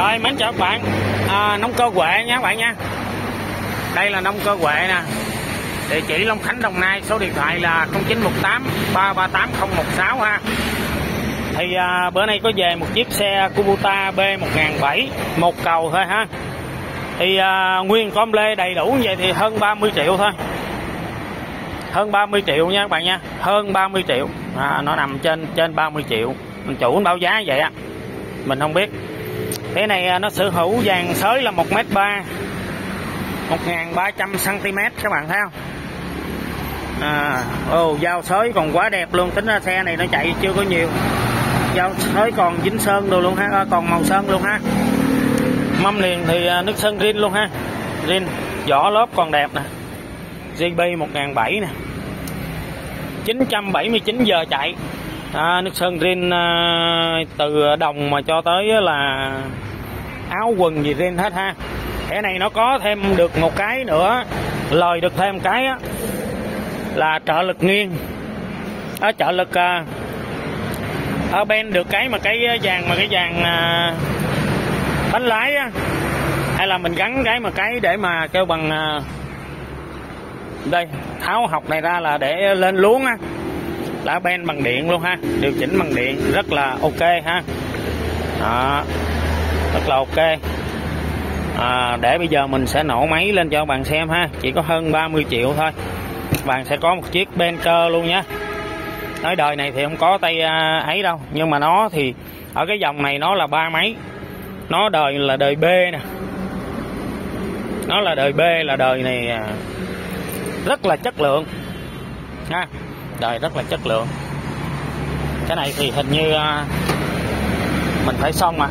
Rồi mến chào các bạn. À, Nông cơ Huệ nha các bạn nha. Đây là nông cơ Huệ nè. Địa chỉ Long Khánh Đồng Nai Số điện thoại là 0918 338 016 ha. Thì à, bữa nay có về một chiếc xe Kubota B1007 Một cầu thôi ha. Thì à, nguyên com lê đầy đủ như vậy thì hơn 30 triệu thôi. Hơn 30 triệu nha các bạn nha. Hơn 30 triệu. À, nó nằm trên trên 30 triệu. Mình chủ báo giá vậy á. Mình không biết cái này à, nó sở hữu vàng sới là 1m3 1300 cm các bạn thấy không? À, ồ dao sới còn quá đẹp luôn tính ra xe này nó chạy chưa có nhiều. Dao sới còn dính sơn đồ luôn ha à, còn màu sơn luôn ha. Mâm liền thì à, nước sơn rin luôn ha. Rin vỏ lớp còn đẹp nè. GB 1007 nè. 979 giờ chạy à, nước sơn rin à, từ đồng mà cho tới là áo quần gì rin hết ha. Cái này nó có thêm được một cái nữa lời được thêm cái á, là trợ lực nghiêng. Ở trợ lực à, ở bên được cái mà cái vàng mà cái vàng à, bánh lái á. Hay là mình gắn cái mà cái để mà kêu bằng à, đây tháo học này ra là để lên luống á lá ben bằng điện luôn ha. Điều chỉnh bằng điện rất là ok ha. Đó rất là ok. À, để bây giờ mình sẽ nổ máy lên cho bạn xem ha. Chỉ có hơn 30 triệu thôi. Bạn sẽ có một chiếc Benker luôn nhé. Nói đời này thì không có tay à, ấy đâu. Nhưng mà nó thì ở cái dòng này nó là ba máy. Nó đời là đời B nè. Nó là đời B là đời này à, rất là chất lượng. Ha đời rất là chất lượng. Cái này thì hình như à, mình phải xong mà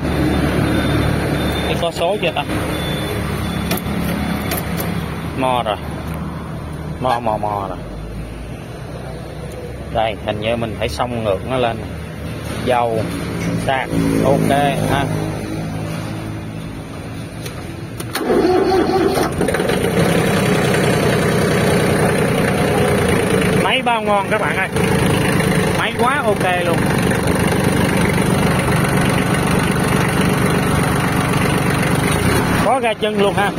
cái có số chưa ta? Mò rồi. Mò mò mò rồi. Đây, hình như mình phải xong ngược nó lên. Dầu, sạc, ok, ha. Máy bao ngon các bạn ơi. Máy quá ok luôn. Có ga chân luôn ha.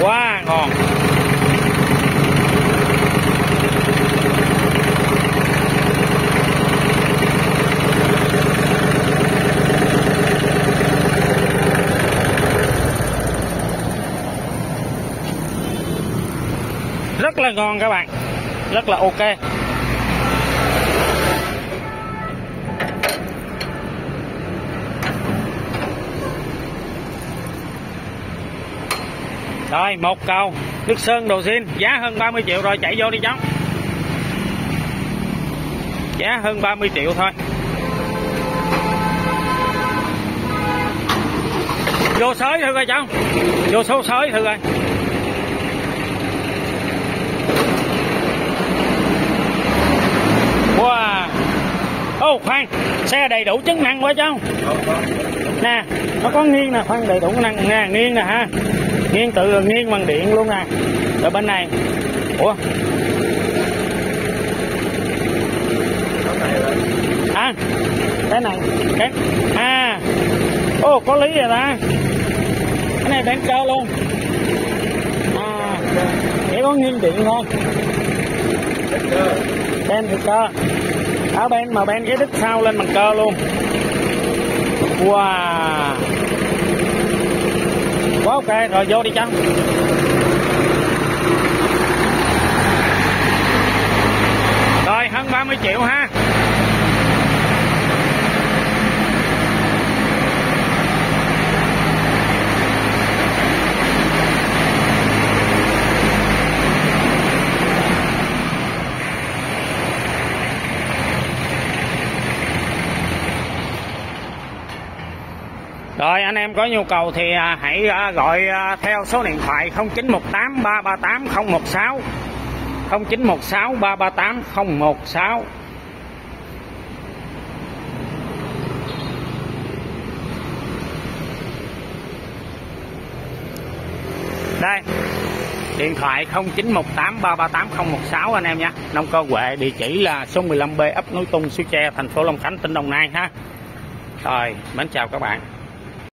Quá ngon. Rất là ngon các bạn. Rất là ok. Rồi, một cầu. Nước sơn đồ xin. Giá hơn 30 triệu rồi, chạy vô đi cháu. Giá hơn 30 triệu thôi. Vô sới thử coi cháu. Vô số sới thử coi. Wow ô oh, khoan xe đầy đủ chức năng quá cháu nè nó có nghiêng nè khoan đầy đủ năng nè nghiêng nè ha. Nghiêng tự nghiêng bằng điện luôn nè rồi bên này. Ủa? À cái này cái à ô oh, có lý rồi ta. Cái này bán cơ luôn. À chỉ có nghiêng điện thôi ben thì cơ áo ben mà ben cái đít sau lên bằng cơ luôn. Wow. Quá ok, rồi vô đi chăng? Rồi, hơn 30 triệu ha. Rồi, anh em có nhu cầu thì à, hãy à, gọi à, theo số điện thoại 0918 338 016 0916 338 016 Đây, điện thoại 0918 338 016 anh em nha nông cơ huệ, địa chỉ là số 15B ấp núi tung, suối tre, thành phố long khánh, tỉnh đồng nai ha. Rồi, mến chào các bạn.